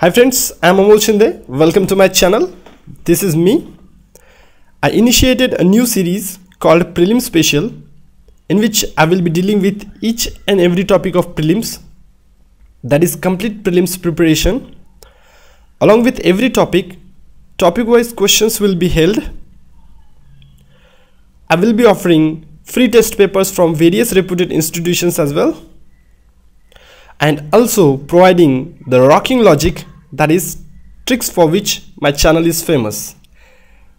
Hi friends, I am Amol Shinde. Welcome to my channel. This is me. I initiated a new series called Prelim Special in which I will be dealing with each and every topic of prelims that is complete prelims preparation. Along with every topic, topic wise questions will be held. I will be offering free test papers from various reputed institutions as well and also providing the rocking logic that is tricks for which my channel is famous.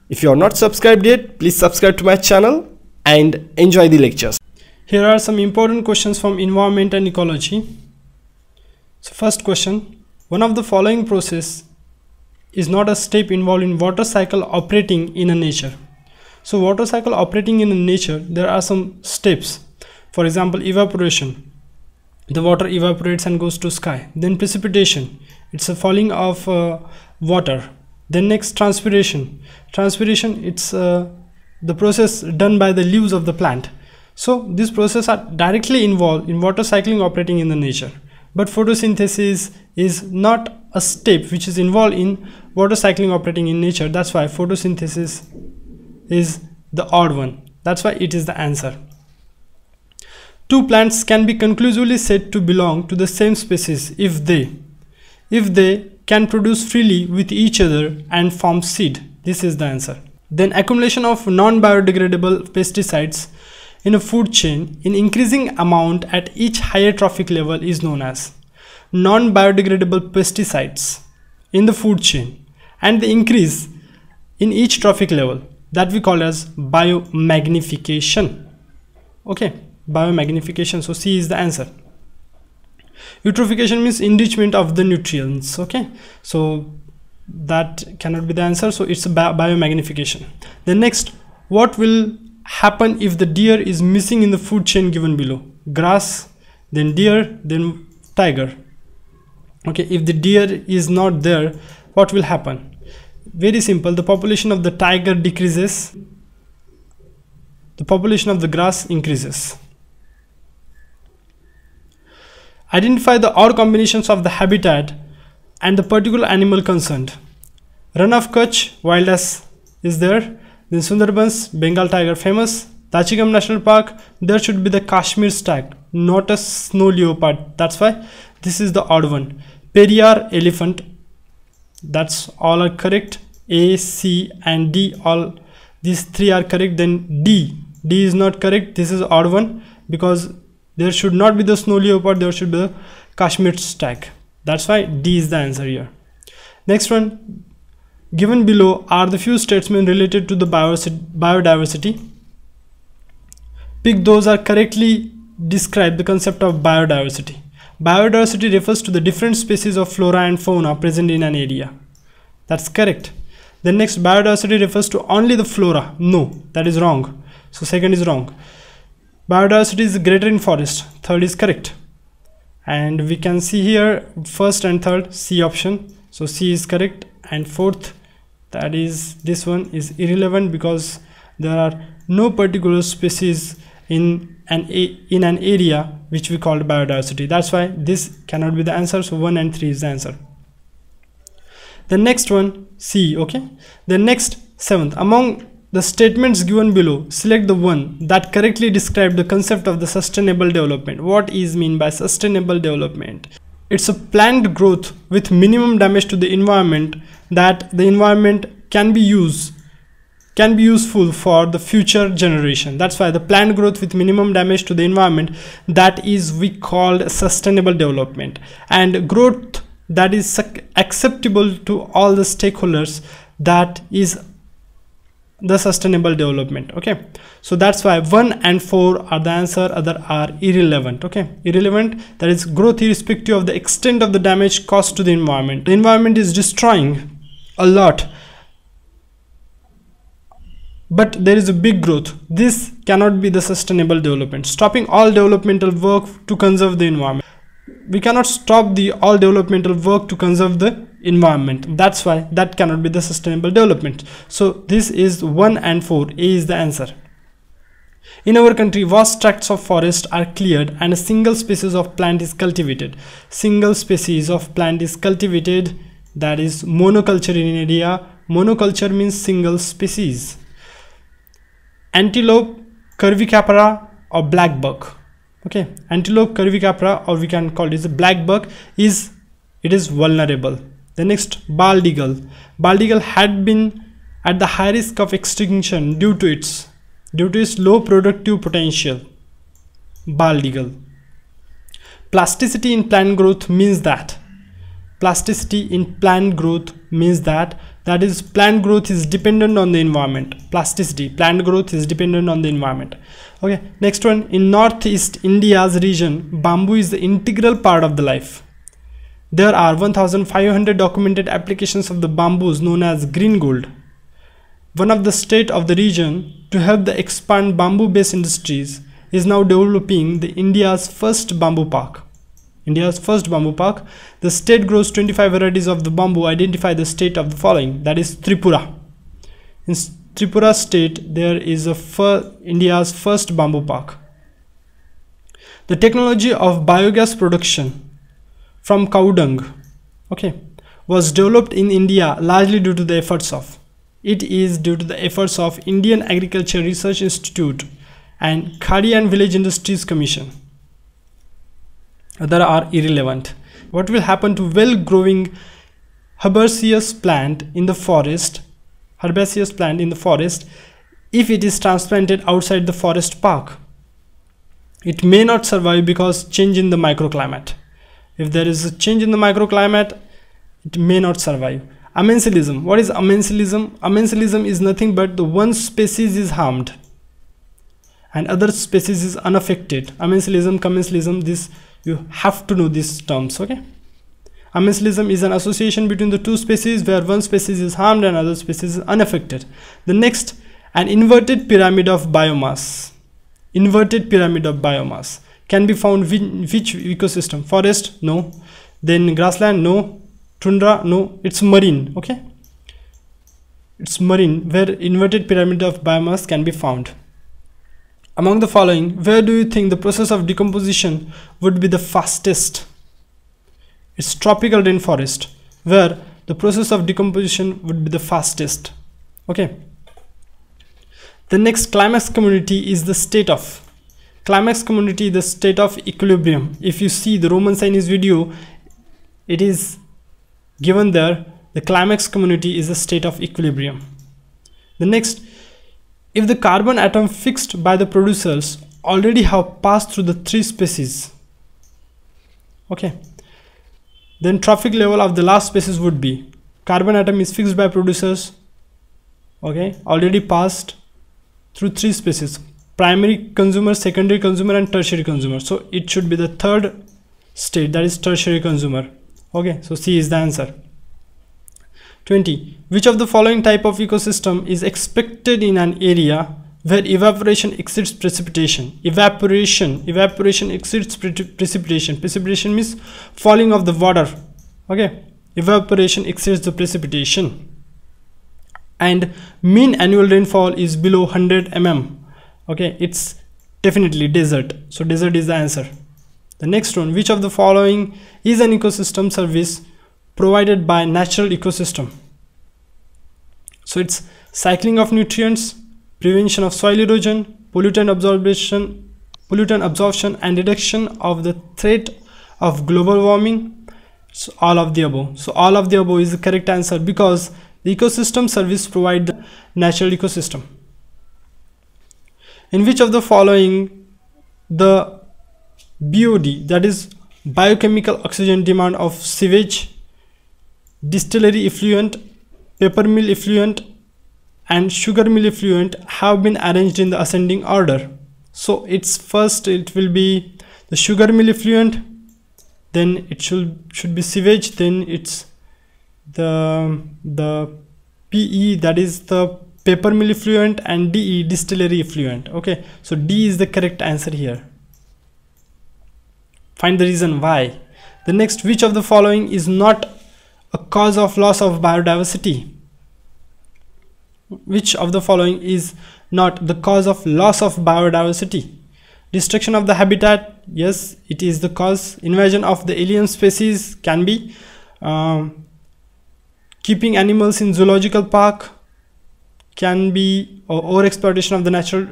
If you are not subscribed yet, please subscribe to my channel and enjoy the lectures. Here are some important questions from environment and ecology. So first question, one of the following process is not a step involved in water cycle operating in a nature. So water cycle operating in a nature, there are some steps. For example, evaporation. The water evaporates and goes to sky. Then precipitation. It's a falling of uh, water. Then next transpiration. Transpiration, it's uh, the process done by the leaves of the plant. So these processes are directly involved in water cycling operating in the nature. But photosynthesis is not a step which is involved in water cycling operating in nature. That's why photosynthesis is the odd one. That's why it is the answer. Two plants can be conclusively said to belong to the same species if they if they can produce freely with each other and form seed. This is the answer. Then accumulation of non-biodegradable pesticides in a food chain in increasing amount at each higher trophic level is known as non-biodegradable pesticides in the food chain and the increase in each trophic level that we call as biomagnification okay biomagnification. So c is the answer. Eutrophication means enrichment of the nutrients okay? So that cannot be the answer so it's bi biomagnification. The next what will happen if the deer is missing in the food chain given below? Grass then deer then tiger. Okay if the deer is not there what will happen? Very simple the population of the tiger decreases the population of the grass increases identify the odd combinations of the habitat and the particular animal concerned. Rann of kutch wilderness is there. Then sundarbans bengal tiger famous. Dachigam National Park, there should be the Kashmir stag, not a snow leopard. That's why this is the odd one. Periyar elephant, that's all are correct. A c and d all these three are correct. Then d. D is not correct. This is odd one because there should not be the snow leopard there should be the kashmir stag that's why d is the answer here next one given below are the few statements related to the biodiversity pick those are correctly describe the concept of biodiversity Biodiversity refers to the different species of flora and fauna present in an area. That's correct. The next biodiversity refers to only the flora. No, that is wrong. So second is wrong. Biodiversity is greater in forest. Third is correct. And we can see here first and third C option. So C is correct. And fourth, that is this one is irrelevant because there are no particular species in an in an area which we called biodiversity that's why this cannot be the answer so 1 and 3 is the answer the next one c okay the next seventh among the statements given below select the one that correctly describe the concept of the sustainable development. What is mean by sustainable development? It's a planned growth with minimum damage to the environment that the environment can be used can be useful for the future generation. That's why the planned growth with minimum damage to the environment that is we called sustainable development. And growth that is acceptable to all the stakeholders that is the sustainable development okay? So that's why 1 and 4 are the answer other are irrelevant okay? Irrelevant that is growth irrespective of the extent of the damage caused to the environment. The environment is destroying a lot. But there is a big growth. This cannot be the sustainable development. Stopping all developmental work to conserve the environment. We cannot stop the all developmental work to conserve the environment. That's why that cannot be the sustainable development. So this is 1 and 4 a is the answer. In our country vast tracts of forest are cleared and a single species of plant is cultivated. Single species of plant is cultivated that is monoculture in india. Monoculture means single species. Antelope cervicapra or black buck. Okay antelope cervicapra or we can call it black buck is it is vulnerable the next bald eagle. Bald eagle had been at the high risk of extinction due to its due to its low productive potential. Bald eagle. Plasticity in plant growth means that plasticity in plant growth means that that is plant growth is dependent on the environment. Plasticity plant growth is dependent on the environment. Okay next one. In northeast india's region bamboo is the integral part of the life there are 1500 documented applications of the bamboos known as green gold one of the state of the region to help the expand bamboo based industries is now developing the india's first bamboo park India's first bamboo park. The state grows 25 varieties of the bamboo. Identify the state of the following. That is Tripura. In Tripura state, there is a fir India's first bamboo park. The technology of biogas production from cow dung, okay, was developed in India largely due to the efforts of. It is due to the efforts of Indian Agriculture Research Institute and Khadi and Village Industries Commission other are irrelevant. What will happen to well-growing herbaceous plant in the forest, herbaceous plant in the forest, if it is transplanted outside the forest park? It may not survive because change in the microclimate. If there is a change in the microclimate, it may not survive. Amensalism. What is amensalism? Amensalism is nothing but the one species is harmed and other species is unaffected. Amensalism, commensalism, this you have to know these terms okay amensalism is an association between the two species where one species is harmed and other species is unaffected the next an inverted pyramid of biomass inverted pyramid of biomass can be found in which ecosystem forest no then grassland no tundra no it's marine okay it's marine where inverted pyramid of biomass can be found among the following, where do you think the process of decomposition would be the fastest? It's tropical rainforest, where the process of decomposition would be the fastest. Okay. The next climax community is the state of. Climax community, the state of equilibrium. If you see the Roman Saini's video, it is given there. The climax community is the state of equilibrium. The next if the carbon atom fixed by the producers already have passed through the three species okay then trophic level of the last species would be carbon atom is fixed by producers okay already passed through three species primary consumer secondary consumer and tertiary consumer so it should be the third state that is tertiary consumer okay so c is the answer 20. Which of the following type of ecosystem is expected in an area where evaporation exceeds precipitation? Evaporation, evaporation exceeds pre precipitation. Precipitation means falling of the water. Okay, evaporation exceeds the precipitation. And mean annual rainfall is below 100 mm. Okay, it's definitely desert. So desert is the answer. The next one, which of the following is an ecosystem service provided by natural ecosystem. So it's cycling of nutrients, prevention of soil erosion, pollutant absorption, pollutant absorption and reduction of the threat of global warming. So all of the above. So all of the above is the correct answer because the ecosystem service provide the natural ecosystem. In which of the following the BOD that is biochemical oxygen demand of sewage distillery effluent, paper mill effluent and sugar mill effluent have been arranged in the ascending order. So it's first it will be the sugar mill effluent, then it should should be sewage, then it's the the PE that is the paper mill effluent and DE distillery effluent. Okay, so D is the correct answer here. Find the reason why. The next, which of the following is not a cause of loss of biodiversity which of the following is not the cause of loss of biodiversity destruction of the habitat yes it is the cause invasion of the alien species can be um, keeping animals in zoological park can be over exploitation of the natural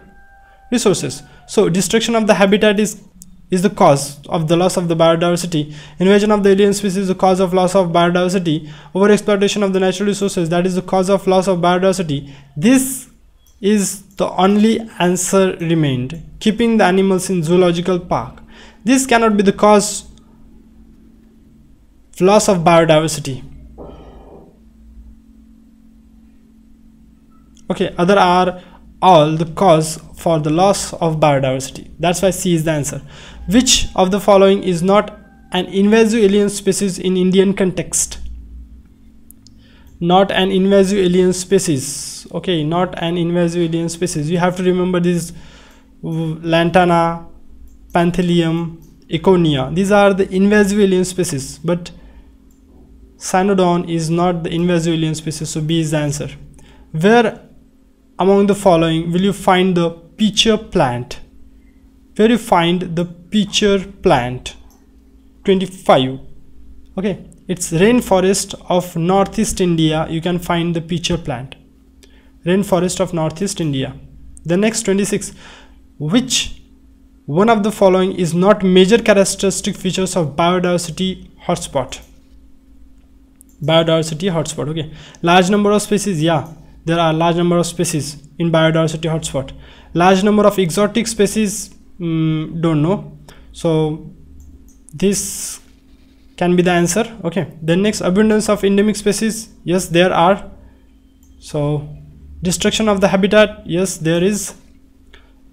resources. So destruction of the habitat is is the cause of the loss of the biodiversity. Invasion of the alien species is the cause of loss of biodiversity. Over exploitation of the natural resources that is the cause of loss of biodiversity. This is the only answer remained. Keeping the animals in zoological park. This cannot be the cause loss of biodiversity okay other are all the cause for the loss of biodiversity. That's why c is the answer. Which of the following is not an invasive alien species in indian context? Not an invasive alien species. Okay not an invasive alien species. You have to remember this lantana Parthenium, Eichhornia. These are the invasive alien species, but Cynodon is not the invasive alien species, so B is the answer. Where among the following will you find the pitcher plant? Where you find the pitcher plant? 25. Okay, it's rainforest of northeast India. You can find the pitcher plant. Rainforest of northeast India. The next 26. Which one of the following is not major characteristic features of biodiversity hotspot? Biodiversity hotspot. Okay, large number of species. Yeah, there are large number of species in biodiversity hotspot. Large number of exotic species mm, don't know. So this can be the answer. Okay. The next abundance of endemic species. Yes there are. So destruction of the habitat. Yes there is.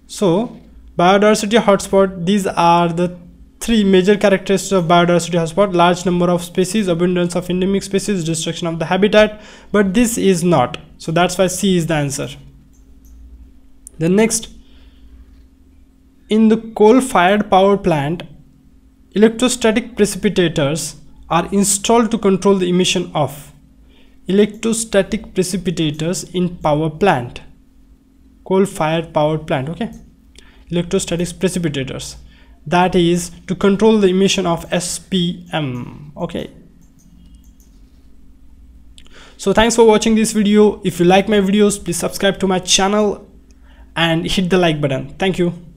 So biodiversity hotspot. These are the three major characteristics of biodiversity hotspot. Large number of species abundance of endemic species destruction of the habitat. But this is not so that's why c is the answer. The next in the coal fired power plant electrostatic precipitators are installed to control the emission of electrostatic precipitators in power plant. Coal fired power plant okay? Electrostatic precipitators. That is to control the emission of SPM okay so thanks for watching this video. If you like my videos please subscribe to my channel and hit the like button. Thank you